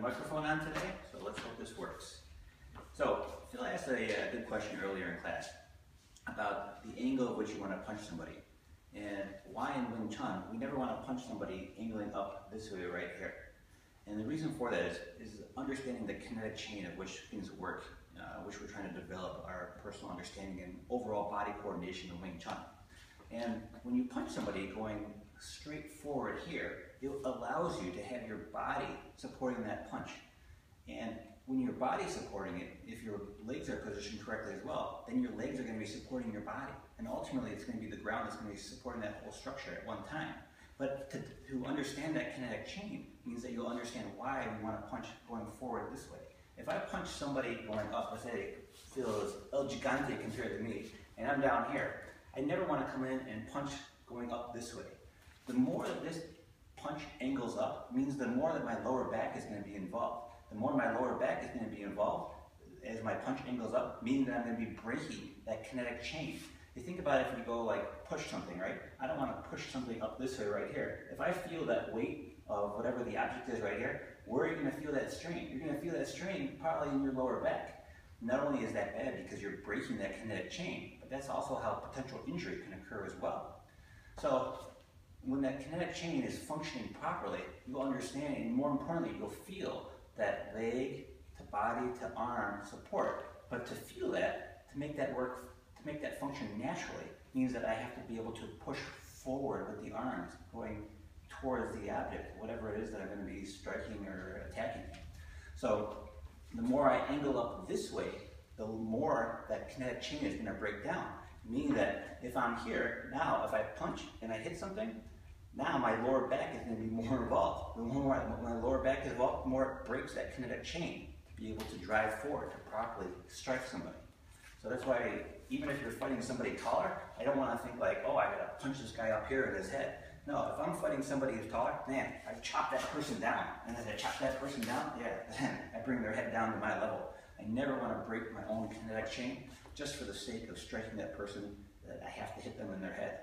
microphone on today, so let's hope this works. So, Phil asked a, uh, good question earlier in class about the angle at which you want to punch somebody. And why in Wing Chun, we never want to punch somebody angling up this way right here. And the reason for that is, is understanding the kinetic chain of which things work, uh, which we're trying to develop our personal understanding and overall body coordination in Wing Chun. And when you punch somebody going straight forward here, it allows you to have your body supporting that punch. And when your body's supporting it, if your legs are positioned correctly as well, then your legs are going to be supporting your body. And ultimately, it's going to be the ground that's going to be supporting that whole structure at one time. But to, to understand that kinetic chain means that you'll understand why we want to punch going forward this way. If I punch somebody going up, let's say is El oh, Gigante compared to me, and I'm down here, I never want to come in and punch going up this way. The more that this punch angles up means the more that my lower back is going to be involved. The more my lower back is going to be involved as my punch angles up, meaning that I'm going to be breaking that kinetic chain. You think about it if you go like push something, right? I don't want to push something up this way right here. If I feel that weight of whatever the object is right here, where are you going to feel that strain? You're going to feel that strain probably in your lower back. Not only is that bad because you're breaking that kinetic chain, but that's also how potential injury can occur as well. So when that kinetic chain is functioning properly, you'll understand, and more importantly, you'll feel that leg to body to arm support. But to feel that, to make that work, to make that function naturally, means that I have to be able to push forward with the arms, going towards the object, whatever it is that I'm going to be striking or attacking. So the more I angle up this way, the more that kinetic chain is going to break down. Meaning that if I'm here, now if I punch and I hit something, now my lower back is going to be more involved. The more my lower back is involved, the more it breaks that kinetic chain to be able to drive forward, to properly strike somebody. So that's why even if you're fighting somebody taller, I don't want to think like, oh, I gotta punch this guy up here in his head. No, if I'm fighting somebody who's taller, man, I chop that person down. And as I chop that person down, yeah, then I bring their head down to my level. I never want to break my own kinetic chain just for the sake of striking that person that I have to hit them in their head.